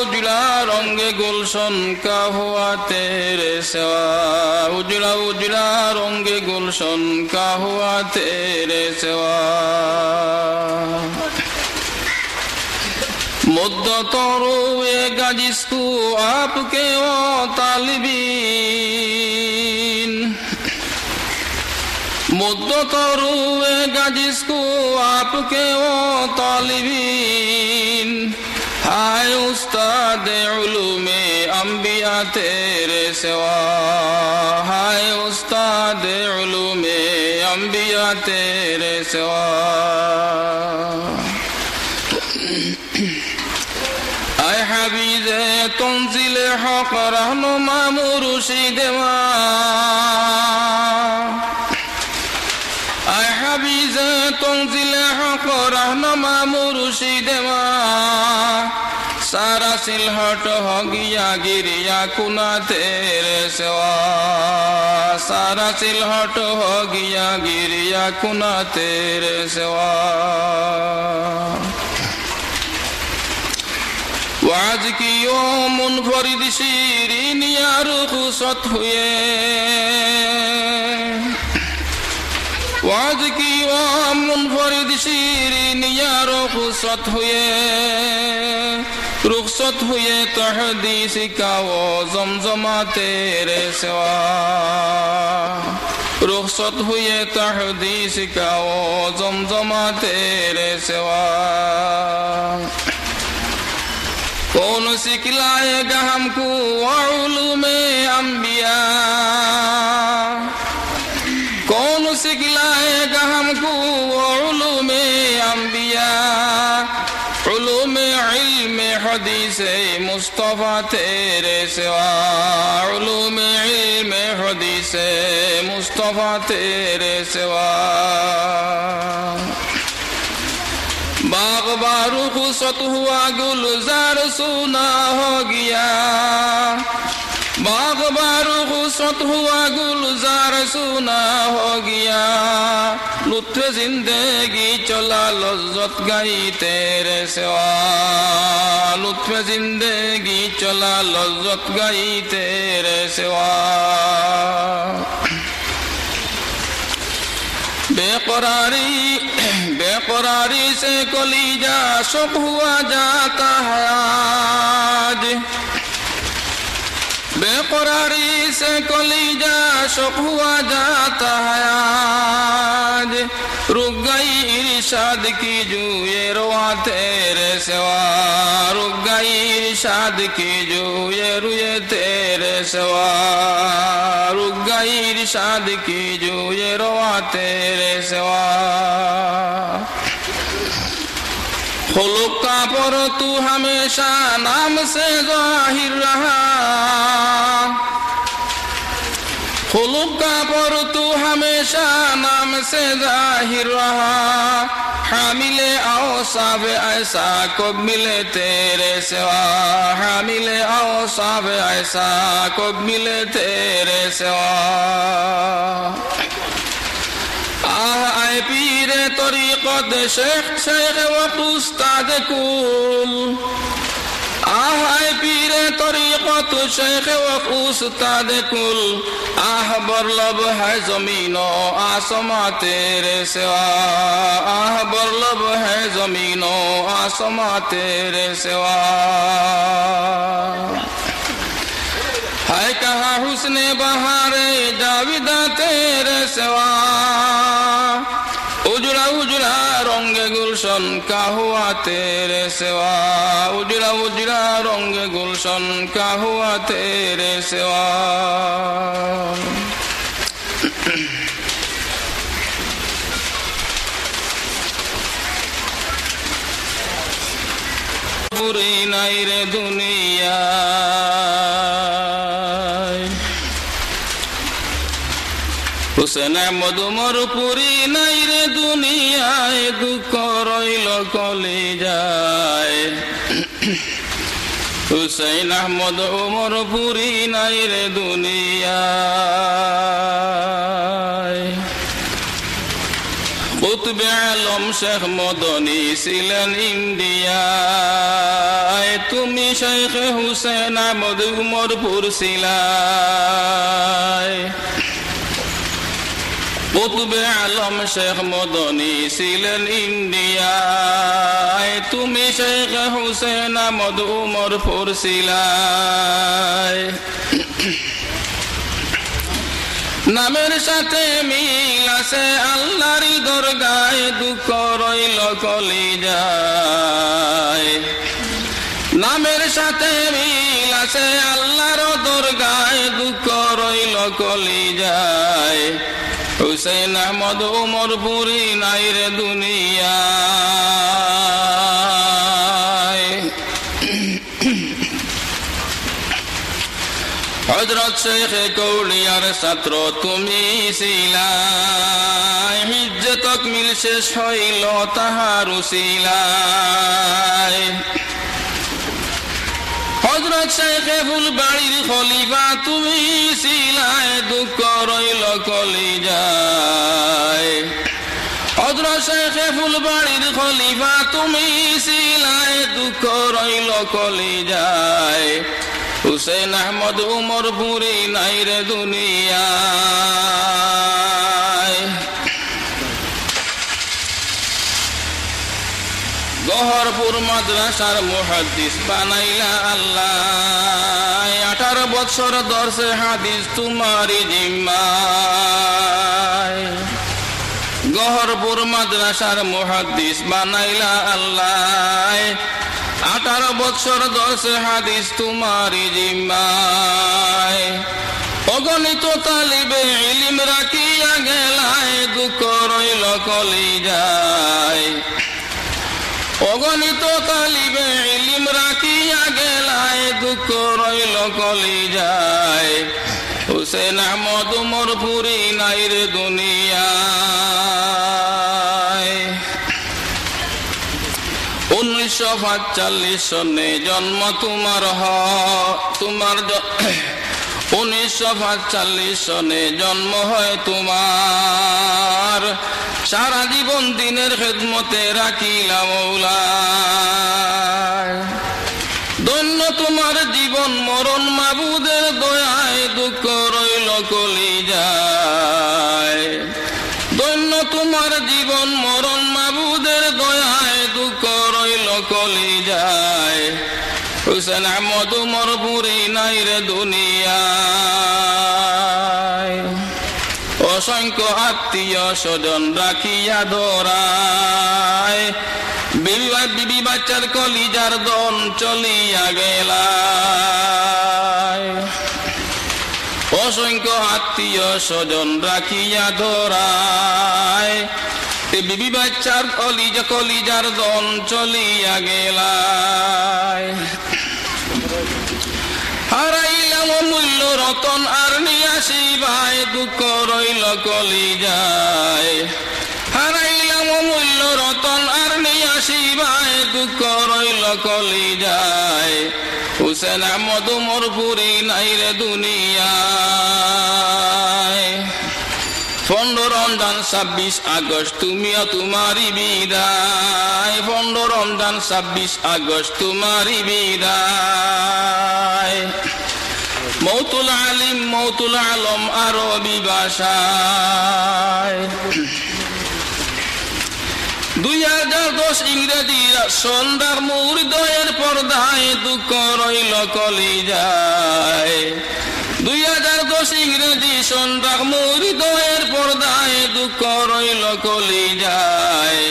উজলা রঙ্গে গুলশন কা হুয়া তেরে সেওয়া। উজলা উজলা রঙ্গে গুলশন কা হুয়া তেরে সেওয়া। মধ্য তরু এ গাজিসকু আপকে ও তালিবি মধ্য তরু এ গাজিসকু আপকে ও তালিবিন। হায় উস্তাদ উলুমে আম্বিয়া তেরে সেওয়া। হায় উস্তাদ উলুমে আম্বিয়া তেরে সেওয়া হাবিজে তনজিলে হক রহনুমা মুরুশি দেওয়া মঞ্জিলে হক রহনমা মুরুশিদে মা। সারা সিলহট হগিয়া গিরিয়া কুনাতে সেওয়া সারা সিলহট হগিয়া গিরিয়া কুনাতে সেওয়া কি ও মন রুখ হুয়ে আজকে আমন ফরিদশির নিয়ারো ফুসত হয়ে, রুখসত হয়ে তহদিস কাও জমজমাতে রে সেবা রুখসত হয়ে তহদিস কাও জমজমাতে রে সেবা কোন সিকলায় গহমকু আউলু মে আম্বিয়া حدیث مصطفیٰ تیرے سوا علوم علم حدیث مصطفیٰ تیرے سوا باغ بارو خوشت ہوا گلزار سونا ہو گیا बाग बारू खुशत हुआ गुलजार सुना हो गया लुत्फ जिंदगी चला लज्जत गई तेरे सिवा लुत्फ जिंदगी चला लज्जत गई तेरे सिवा बेकरारी बेकरारी से कलीजा सब हुआ जाता है आज बेकरारी से कलीजा सब हुआ जाता है आज रुक गई इरशाद की जू ये रोआ तेरे सिवा रुक गई इरशाद की जू ये रुए तेरे सिवा रुक गई इरशाद की जू ये रोआ तेरे सिवा खुलुक का पर तू हमेशा नाम से जाहिर रहा खुलुक का पर तू हमेशा नाम से जाहिर रहा हामिले आओ साब ऐसा को मिले तेरे सिवा हामिले आओ साब ऐसा को मिले तेरे सिवा آه اي پیر طریقت شیخ شیخ وقت استاد کول آه اي پیر طریقت شیخ وقت استاد کل آه برلب ہے زمین و آسما تیرے سوا آه برلب ہے زمین و آسما تیرے سوا है कहा हुस्ने बहारे जाविदा तेरे सिवा उजड़ा उजड़ा रंग गुलशन का हुआ तेरे सिवा उजड़ा उजड़ा रंग गुलशन का हुआ तेरे सिवा বুড়ি নাই রে দুনিয়ায় হুসেন মধুমর পুরি নাই রে দুনিয়ায়, দুঃখ রইল কলি যায় হুসেন আহমদ ওমর পুরি নাই রে দুনিয়ায়। কুতবে আলম শেখ মদনী ছিলেন ইন্ডিয়ায়। তুমি শেখ হুসেন আহমদ উমরপুর সিলাই কুতুবে আলম শেখ মদনী ছিলেন ইন্ডিয়ায়। তুমি শেখ হুসেন আহমদ উমরপুর সিলাই নামের সাথে মিল আছে আল্লাহর দরগায়, দুঃখ রইল কলি যায় নামের সাথে মিল আছে আল্লাহর দরগায়, দুঃখ রইল কলি যায় হুসেন আহমদ উমর পুরি নাই রে দুনিয়ায় হজরত শেখ কৌলিয়ার ছাত্র তুমি শিলাই হিজ্জে তকমিল শেষ হইল তাহার হজরত শেখে ফুল বাড়ির খলিফা তুমি শিলায় দুঃখ রইল কলি যায় হজরত শেখে ফুল বাড়ির খলিফা, তুমি শিলায় দুঃখ রইল কলি যায় হুসেন আহমদ উমর পুরি নাই রে দুনিয়ায়। গহরপুর মাদ্রাসার মুহাদ্দিস বানাইলা আল্লাহ। আঠারো বছর দর্শে হাদিস তোমারি জিম্মায়। গহরপুর মাদ্রাসার মুহাদ্দিস বানাইলা আল্লাহ। আঠারো বছর দর্শে হাদিস তোমারি অগণিত তালিবে ইলিম রাখিয়া গেলায়, দুঃখ রইল কলি যায় অগণিত তালিবে ইলিম রাখিয়া গেলায়, দুঃখ রইল কলি যায় হুসেন আহমদ উমর পুরি নাই রে উনিশশো সনে জন্ম তোমার হ। তোমার উনিশশো পাঁচচল্লিশ সনে জন্ম হয় তোমার। সারা জীবন দিনের খেদমতে রাখিলাম দৈন্য তোমার জীবন, মরণ মাবুদের দয়ায় দুঃখ রইল কলি যায় দৈন্য তোমার জীবন, মরণ হুসেন আহমদ উমর পুরি নাই রে দুনিয়ায়। অসংখ্য আত্মীয় স্বজন রাখিয়া ধরায়। বিবি বিবি বাচ্চার কলিজার দন চলিয়া গেলায়। অসংখ্য আত্মীয় স্বজন রাখিয়া ধরায়। বিবি বাচ্চার কলিজা, কলিজার দন চলিয়া গেলায়। হারাইলাম মূল্য রতন আর নিয়াসি ভাই দুঃখ রইল কলি যায় হারাইলাম মূল্য রতন আর নিয়াসি ভাই দুঃখ রইল কলি যায় হুসেন আহমদ, উমর পুরি নাই রে দুনিয়ায় পনেরো রমজান, ছাব্বিশ আগস্ট, তুমিও তোমারই বিদায়। পনেরো রমজান, ছাব্বিশ আগস্ট, তোমারই বিদায়। মৌতুল আলিম, মৌতুল আলম আরবি ভাষায় দুই হাজার দশ ইংরেজি সন্ধ্যার মুহূর্তের পর্দায় দুঃখ রইল কলি যায় দুই হাজার দশ ইংরেজি সন্ধ্যার মুহূর্তের পর্দায় দুঃখ রইল কলি যায়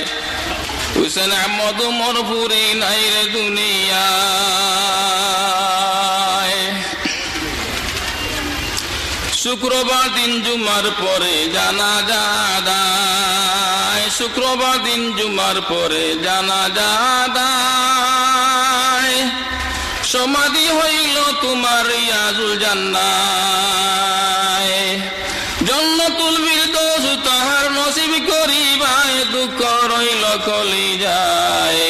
হুসেন আহমদ উমর পুরি নাই রে দুনিয়ায়। শুক্রবার দিন জুমার পরে জানা যাদায় শুক্রবার দিন জুমার পরে জানা যাদায় সমাধি হইল তোমার ইয়াজুল জান্নায়। জন্নতুল বিরদোষ তাহার নসিব করিবায়, দুঃখ রইল কলি যায়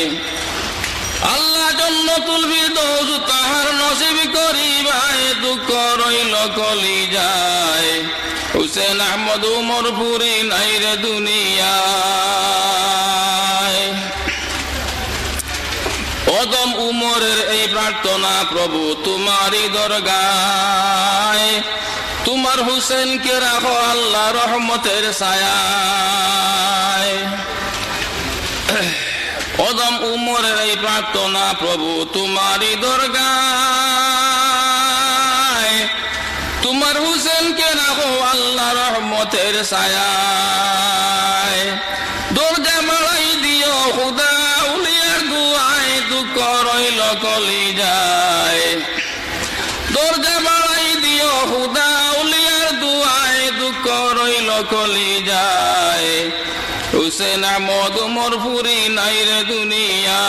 আল্লাহ জন্নতুল বিরদোষ তাহার নসিব করিবায়, দুঃখ রইল কলি যায় হুসেন আহমদ উমর পুরি নাই রে দুনিয়ায় অদম উমরের এই প্রার্থনা, প্রভু, তোমারই দরগায়। তোমার হুসেনকে রাখো আল্লাহ রহমতের ছায়ায়। অদম উমরের এই প্রার্থনা, প্রভু, তোমারই দরগায়। তোমার হুসেনকে রাখো আল্লাহ রহমতের ছায়ায়। কলি যায় দরজা বাড়াই দিও খুদা উলিয়ার দুয়ায় দুঃখ রইল কলি যায় হুসেন আহমদ উমর ফুরি নাই রে দুনিয়া